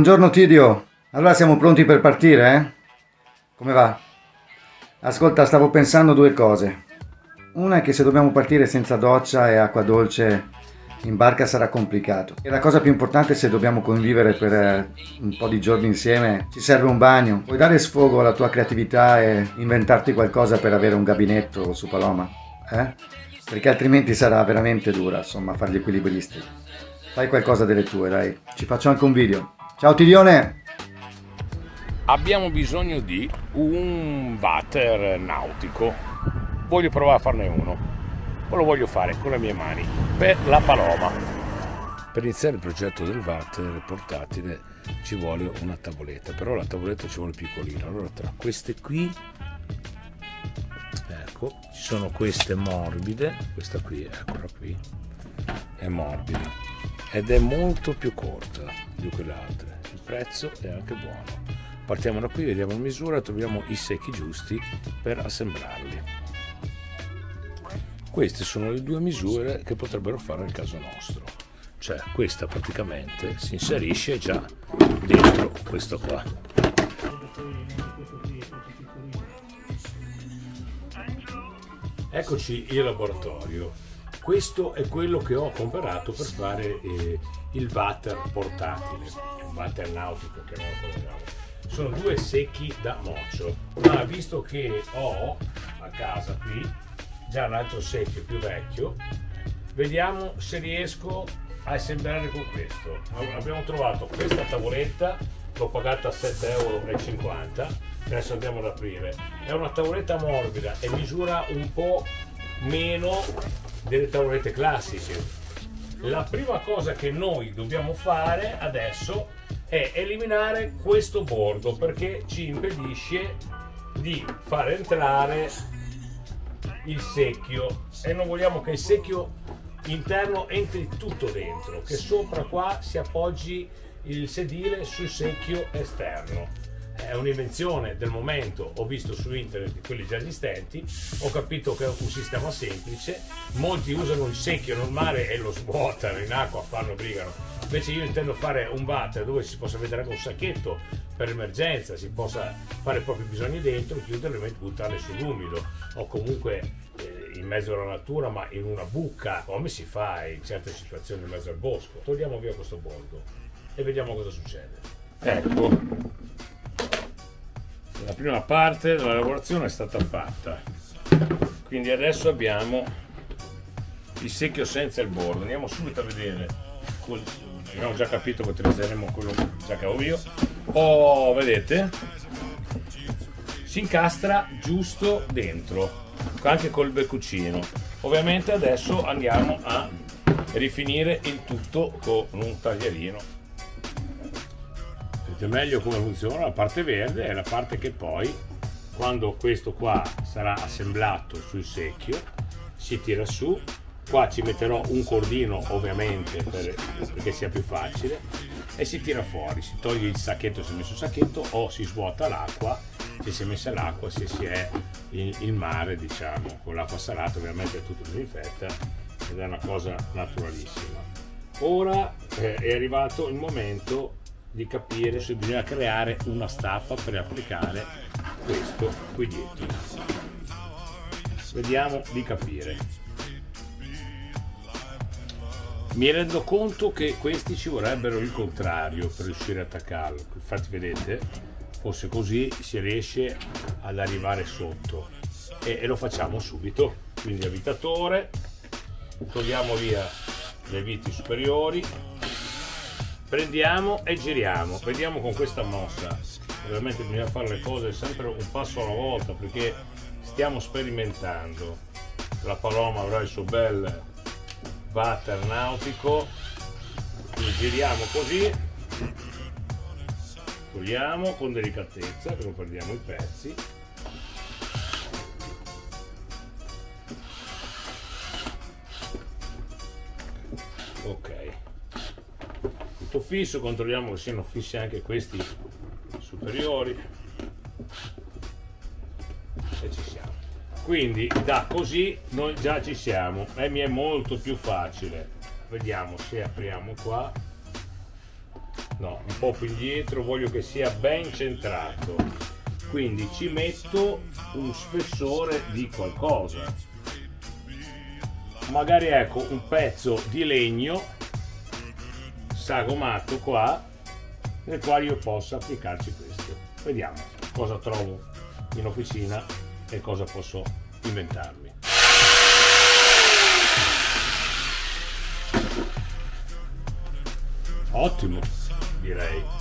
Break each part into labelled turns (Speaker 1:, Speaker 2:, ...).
Speaker 1: Buongiorno Tidio, allora siamo pronti per partire, eh? Come va? Ascolta, stavo pensando due cose. Una è che se dobbiamo partire senza doccia e acqua dolce in barca sarà complicato. E la cosa più importante è se dobbiamo convivere per eh, un po' di giorni insieme, ci serve un bagno. Puoi dare sfogo alla tua creatività e inventarti qualcosa per avere un gabinetto su Paloma? Eh? Perché altrimenti sarà veramente dura, insomma, fare gli equilibristi. Fai qualcosa delle tue, dai. Ci faccio anche un video. Ciao Tidione!
Speaker 2: Abbiamo bisogno di un water nautico. Voglio provare a farne uno. O lo voglio fare con le mie mani per la paloma. Per iniziare il progetto del water portatile ci vuole una tavoletta, però la tavoletta ci vuole piccolina. Allora tra queste qui ecco, ci sono queste morbide, questa qui, eccola qui, è morbida ed è molto più corta di quelle altre. Il prezzo è anche buono. Partiamo da qui, vediamo la misura, troviamo i secchi giusti per assemblarli. Queste sono le due misure che potrebbero fare il caso nostro. Cioè questa praticamente si inserisce già dentro questo qua. Eccoci il laboratorio. Questo è quello che ho comprato per fare eh, il water portatile, un water nautico che non Sono due secchi da moccio, ma visto che ho a casa qui già un altro secchio più vecchio, vediamo se riesco a assemblare con questo. Abbiamo trovato questa tavoletta, l'ho pagata a 7,50 euro, adesso andiamo ad aprire. È una tavoletta morbida e misura un po' meno delle tavolette classiche. La prima cosa che noi dobbiamo fare adesso è eliminare questo bordo perché ci impedisce di far entrare il secchio e non vogliamo che il secchio interno entri tutto dentro, che sopra qua si appoggi il sedile sul secchio esterno è un'invenzione del momento, ho visto su internet quelli già esistenti, ho capito che è un sistema semplice, molti usano il secchio normale e lo svuotano in acqua, fanno brigano, invece io intendo fare un water dove si possa vedere anche un sacchetto per emergenza, si possa fare i propri bisogni dentro, chiuderlo e buttarle sull'umido o comunque eh, in mezzo alla natura ma in una buca, come si fa in certe situazioni in mezzo al bosco. Togliamo via questo bordo e vediamo cosa succede. Ecco, la prima parte della lavorazione è stata fatta. Quindi adesso abbiamo il secchio senza il bordo. Andiamo subito a vedere abbiamo già capito che utilizzeremo quello già che ho io. Oh vedete? Si incastra giusto dentro anche col beccuccino. Ovviamente adesso andiamo a rifinire il tutto con un taglierino vedete meglio come funziona la parte verde è la parte che poi quando questo qua sarà assemblato sul secchio si tira su. Qua ci metterò un cordino ovviamente per, perché sia più facile e si tira fuori. Si toglie il sacchetto se è messo il sacchetto o si svuota l'acqua se si è messa l'acqua se si è in, il mare diciamo. Con l'acqua salata ovviamente è tutto disinfetta ed è una cosa naturalissima. Ora eh, è arrivato il momento di capire se bisogna creare una staffa per applicare questo qui dietro vediamo di capire. Mi rendo conto che questi ci vorrebbero il contrario per riuscire a attaccarlo. Infatti vedete fosse così si riesce ad arrivare sotto. E, e lo facciamo subito. Quindi abitatore togliamo via le viti superiori prendiamo e giriamo. Vediamo con questa mossa. Ovviamente bisogna fare le cose sempre un passo alla volta perché stiamo sperimentando. La paloma avrà il suo bel water nautico. Quindi giriamo così. Togliamo con delicatezza che non perdiamo i pezzi. Ok tutto fisso controlliamo che siano fissi anche questi superiori. E ci siamo. Quindi da così noi già ci siamo. E mi è molto più facile. Vediamo se apriamo qua. No, un po' più indietro, voglio che sia ben centrato. Quindi ci metto un spessore di qualcosa. Magari ecco un pezzo di legno sagomato qua nel quale io possa applicarci questo. Vediamo cosa trovo in officina e cosa posso inventarmi. Ottimo, direi.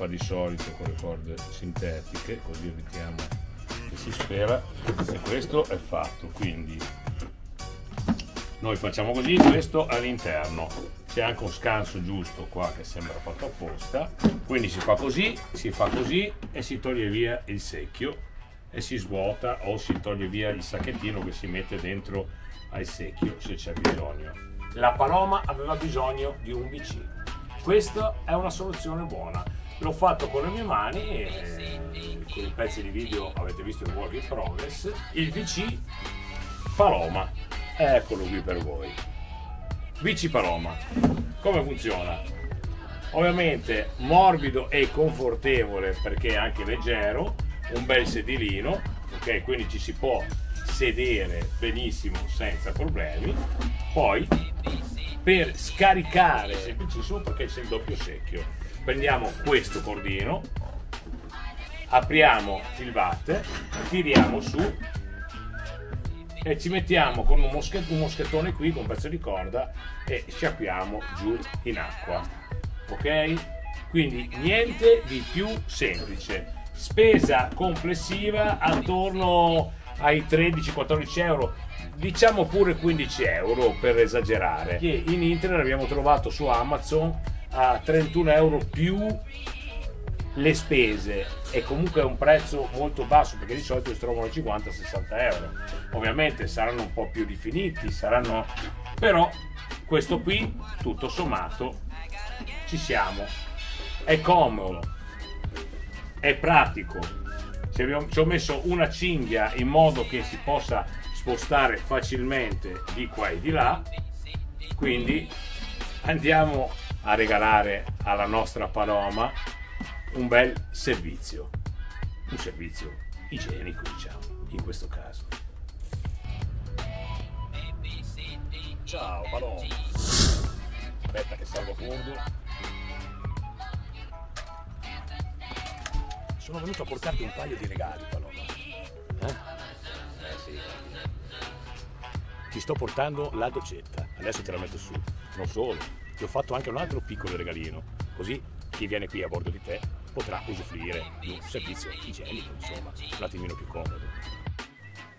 Speaker 2: Fa di solito con le corde sintetiche così evitiamo che si spera e questo è fatto. Quindi noi facciamo così questo all'interno. C'è anche un scanso giusto qua che sembra fatto apposta. Quindi si fa così si fa così e si toglie via il secchio e si svuota o si toglie via il sacchettino che si mette dentro al secchio se c'è bisogno. La paloma aveva bisogno di un vicino questa è una soluzione buona. L'ho fatto con le mie mani e con i pezzi di video avete visto il work in progress. Il VC Paloma, eccolo qui per voi. VC Paloma, come funziona? Ovviamente morbido e confortevole perché è anche leggero, un bel sedilino, ok? Quindi ci si può sedere benissimo senza problemi. Poi per scaricare semplicissimo perché c'è il doppio secchio prendiamo questo cordino apriamo il watt tiriamo su e ci mettiamo con un, moschett un moschettone qui con un pezzo di corda e sciacquiamo giù in acqua ok? Quindi niente di più semplice. Spesa complessiva attorno ai 13-14 euro. Diciamo pure 15 euro per esagerare. Che in internet abbiamo trovato su Amazon a 31 euro più le spese. E comunque è un prezzo molto basso perché di solito si trovano 50-60 euro. Ovviamente saranno un po' più rifiniti saranno però questo qui tutto sommato ci siamo. È comodo è pratico. Ci, abbiamo, ci ho messo una cinghia in modo che si possa spostare facilmente di qua e di là. Quindi andiamo a regalare alla nostra Paloma un bel servizio un servizio igienico diciamo in questo caso. Ciao Paloma. Aspetta che salvo cordo sono venuto a portarti un paio di regali Paloma. Eh? ti sto portando la docetta, adesso te la metto su. Non solo, ti ho fatto anche un altro piccolo regalino, così chi viene qui a bordo di te potrà usufruire di un servizio igienico, insomma, un attimino più comodo.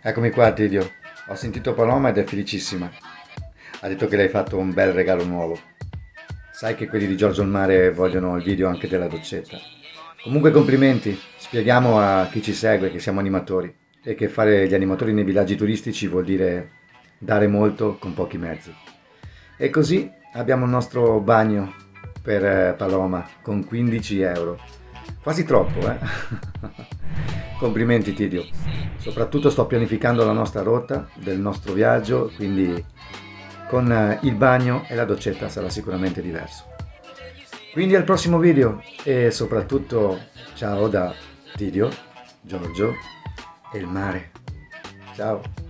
Speaker 1: Eccomi qua, Tidio. Ho sentito Paloma ed è felicissima. Ha detto che le hai fatto un bel regalo nuovo. Sai che quelli di Giorgio il Mare vogliono il video anche della docetta. Comunque complimenti, spieghiamo a chi ci segue che siamo animatori e che fare gli animatori nei villaggi turistici vuol dire dare molto con pochi mezzi. E così abbiamo il nostro bagno per eh, Paloma con 15 euro. Quasi troppo, eh? Complimenti Tidio. Soprattutto sto pianificando la nostra rotta del nostro viaggio, quindi con eh, il bagno e la docetta sarà sicuramente diverso. Quindi al prossimo video e soprattutto ciao da Tidio, Giorgio e il mare. Ciao.